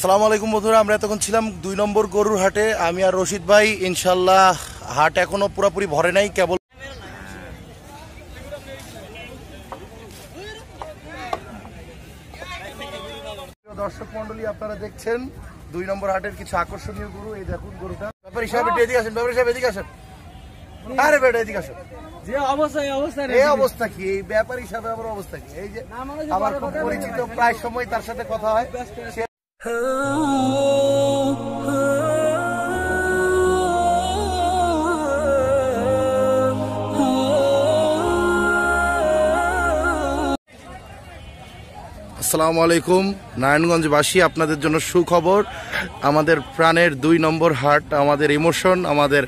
আসসালামু আলাইকুম বন্ধুরা আমরা এতক্ষণ ছিলাম দুই নম্বর গরুর হাটে। আমি আর রশিদ ভাই ইনশাল্লাহ হাট এখনও পুরোপুরি ভরে নাই কেবল দর্শক মন্ডলী আপনারা দেখছেন দুই নম্বর হাটের কিছু আকর্ষণীয় গরু। এই দেখুন গরুটা। ব্যাপার হিসাবে এদিকে আসেন ব্যাপার হিসাবে এদিকে আসেন। আরে বেটা এদিকে আসেন। যে অবস্থা এই অবস্থা এই অবস্থা কি? এই ব্যাপার হিসাবে আমার অবস্থা কি? এই যে আমার খুব পরিচিত প্রায় সময় তার সাথে কথা হয়। আসসালামু আলাইকুম নারায়ণগঞ্জবাসী, আপনাদের জন্য সুখবর। আমাদের প্রাণের দুই নম্বর হাট, আমাদের ইমোশন, আমাদের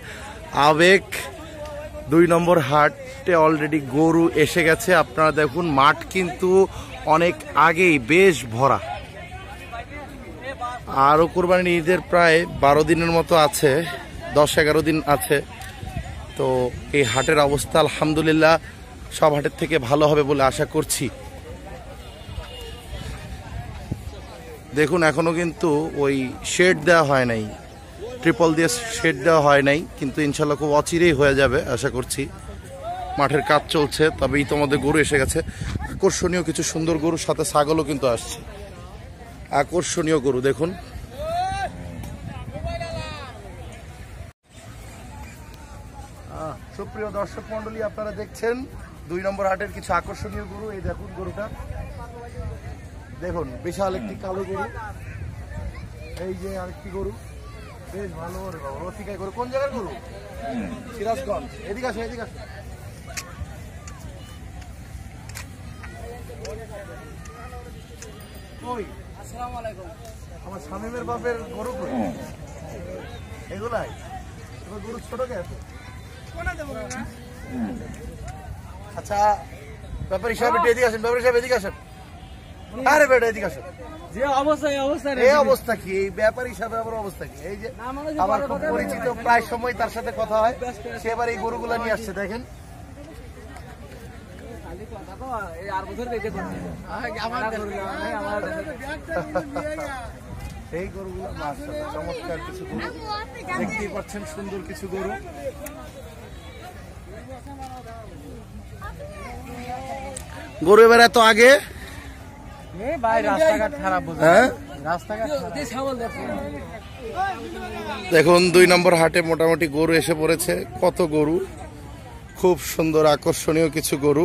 আবেগ। দুই নম্বর হাটে অলরেডি গরু এসে গেছে। আপনারা দেখুন, মাঠ কিন্তু অনেক আগেই বেশ ভরা। আরও কোরবানির ঈদের প্রায় বারো দিনের মতো আছে, দশ এগারো দিন আছে। তো এই হাটের অবস্থা আলহামদুলিল্লাহ সব হাটের থেকে ভালো হবে বলে আশা করছি। দেখুন এখনও কিন্তু ওই শেড দেওয়া হয় নাই। ট্রিপল দিয়ে শেড দেওয়া হয় নাই, কিন্তু ইনশাল্লাহ খুব অচিরেই হয়ে যাবে আশা করছি। মাঠের কাজ চলছে, তবে ইতোমধ্যে গরু এসে গেছে। আকর্ষণীয় কিছু সুন্দর গরুর সাথে ছাগলও কিন্তু আসছে। আকর্ষণীয় গরু, দেখুন। সুপ্রিয় দর্শক মন্ডলী আপনারা দেখছেন দুই নম্বর হাটের কিছু আকর্ষণীয় গরু। এই দেখুন গরুটা। দেখুন বিশাল একটি কালো গরু। এই যে আরেকটি গরু। বেশ ভালো রে বাবা গরু। কোন জায়গার গরু? সিরাজগঞ্জ। এদিকে আসো এদিকে আসো। কই? আমার স্বামীমের বাপের গরু এগুলাই? তোমার গরু ছোট কে? আচ্ছা ব্যাপার হিসাবে এদিকে আসেন ব্যাপার হিসাবে এদিকে আসেন। আরে বেটা এদিকে আসেন। যে অবস্থা এই অবস্থা এই অবস্থা কি? এই ব্যাপার আমার অবস্থা কি? এই যে মানে আমার খুব পরিচিত প্রায় সময় তার সাথে কথা হয়। সে এবার এই গরুগুলা নিয়ে আসছে দেখেন। এই গরুগুলো চমৎকার কিছু গরু। দেখতেই পাচ্ছেন সুন্দর কিছু গরু। গরু এবার এত আগে? রাস্তাঘাট হ্যাঁ? দেখুন দুই নম্বর হাটে মোটামুটি গরু এসে পড়েছে। কত গরু? খুব সুন্দর আকর্ষণীয় কিছু গরু।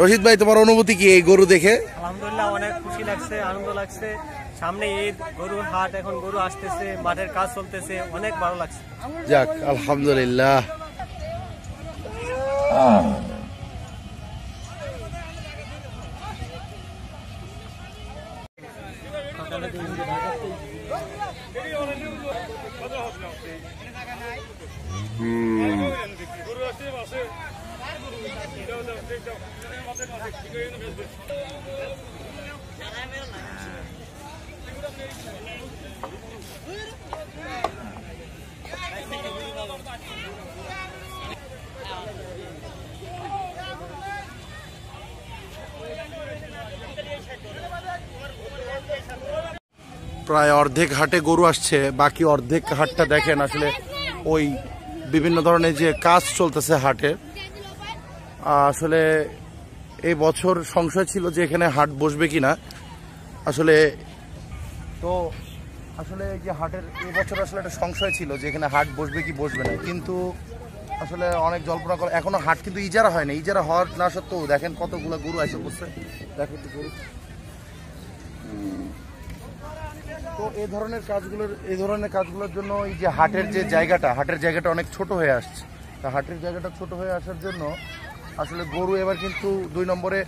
রশিদ ভাই তোমার অনুভূতি কি এই গরু দেখে? আলহামদুলিল্লাহ অনেক খুশি লাগছে আনন্দ লাগছে। সামনে ঈদ গরুর হাট এখন গরু আসতেছে মাঠের কাজ চলতেছে অনেক ভালো লাগছে। যাক আলহামদুলিল্লাহ। প্রায় অর্ধেক হাটে গরু আসছে, বাকি অর্ধেক হাটটা দেখেন আসলে ওই বিভিন্ন ধরনের যে কাজ চলতেছে হাটে। আসলে এই বছর সংশয় ছিল যে এখানে হাট বসবে কি না আসলে তো আসলে যে হাটের এই বছর আসলে একটা সংশয় ছিল যে এখানে হাট বসবে কি বসবে না। কিন্তু আসলে অনেক জল্পনা করে এখনও হাট কিন্তু ইজারা হয় না ইজারা হওয়ার না সত্ত্বেও দেখেন কতগুলো গরু এসে বসছে দেখো তো গরু। তো এই ধরনের কাজগুলোর এই ধরনের কাজগুলোর জন্য এই যে হাটের যে জায়গাটা হাটের জায়গাটা অনেক ছোট হয়ে আসছে। তা হাটের জায়গাটা ছোট হয়ে আসার জন্য আসলে গরু এবার কিন্তু দুই নম্বরে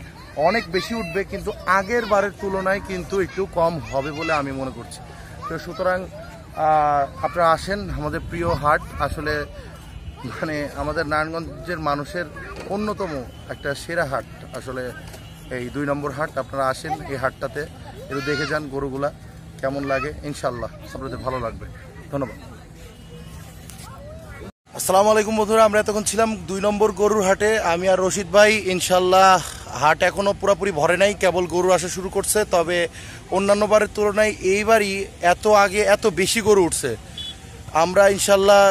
অনেক বেশি উঠবে, কিন্তু আগের বারের তুলনায় কিন্তু একটু কম হবে বলে আমি মনে করছি। তো সুতরাং আপনারা আসেন আমাদের প্রিয় হাট। আসলে মানে আমাদের নারায়ণগঞ্জের মানুষের অন্যতম একটা সেরা হাট আসলে এই দুই নম্বর হাট। আপনারা আসেন এই হাটটাতে, একটু দেখে যান গরুগুলা কেমন লাগে। ইনশাল্লাহ আপনাদের ভালো লাগবে। ধন্যবাদ। আসসালামু আলাইকুম বন্ধুরা, আমরা এতক্ষণ ছিলাম দুই নম্বর গরুর হাটে। আমি আর রশিদ ভাই ইনশাল্লাহ হাট এখনও পুরোপুরি ভরে নাই, কেবল গরু আসা শুরু করছে, তবে অন্যান্য বারের তুলনায় এইবারই এত আগে এত বেশি গরু উঠছে। আমরা ইনশাল্লাহ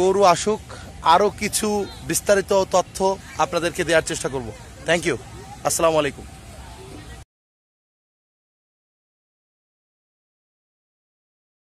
গরু আসুক আরও কিছু বিস্তারিত তথ্য আপনাদেরকে দেওয়ার চেষ্টা করব। থ্যাংক ইউ আসসালামু আলাইকুম